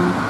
Awesome.